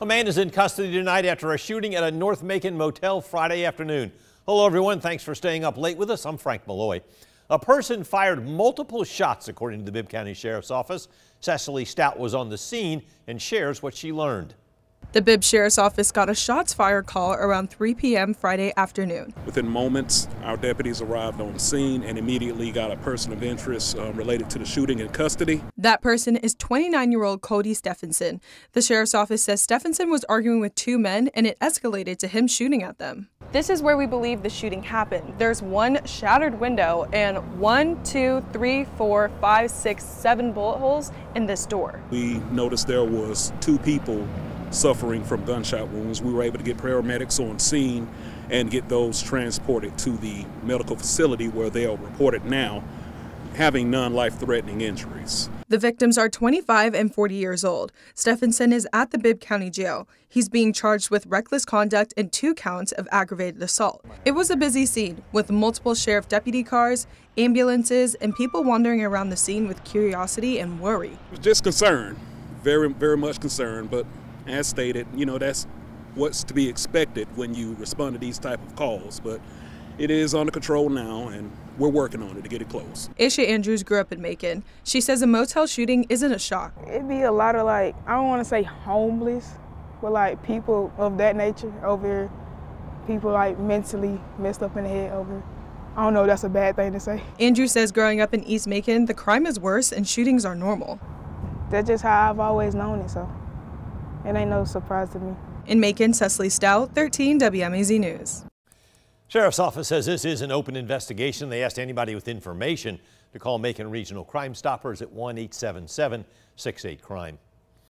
A man is in custody tonight after a shooting at a North Macon motel Friday afternoon. Hello, everyone. Thanks for staying up late with us. I'm Frank Malloy. A person fired multiple shots, according to the Bibb County Sheriff's Office. Cecily Stout was on the scene and shares what she learned. The Bibb Sheriff's Office got a shots fired call around 3 p.m. Friday afternoon. Within moments, our deputies arrived on the scene and immediately got a person of interest uh, related to the shooting in custody. That person is 29 year old Cody Stephenson. The Sheriff's Office says Stephenson was arguing with two men and it escalated to him shooting at them. This is where we believe the shooting happened. There's one shattered window and one, two, three, four, five, six, seven bullet holes in this door. We noticed there was two people suffering from gunshot wounds. We were able to get paramedics on scene and get those transported to the medical facility where they are reported now having non life threatening injuries. The victims are 25 and 40 years old. Stephenson is at the Bibb County Jail. He's being charged with reckless conduct and two counts of aggravated assault. It was a busy scene with multiple sheriff deputy cars, ambulances, and people wandering around the scene with curiosity and worry. Just concern, very, very much concerned, but as stated, you know, that's what's to be expected when you respond to these type of calls. But it is under control now, and we're working on it to get it close. Isha Andrews grew up in Macon. She says a motel shooting isn't a shock. It'd be a lot of like, I don't want to say homeless, but like people of that nature over here, people like mentally messed up in the head over here. I don't know that's a bad thing to say. Andrew says growing up in East Macon, the crime is worse and shootings are normal. That's just how I've always known it, so it ain't no surprise to me. In Macon, Cecily Stout, 13 WMAZ News. Sheriff's Office says this is an open investigation. They asked anybody with information to call Macon Regional Crime Stoppers at 1 877 68 Crime.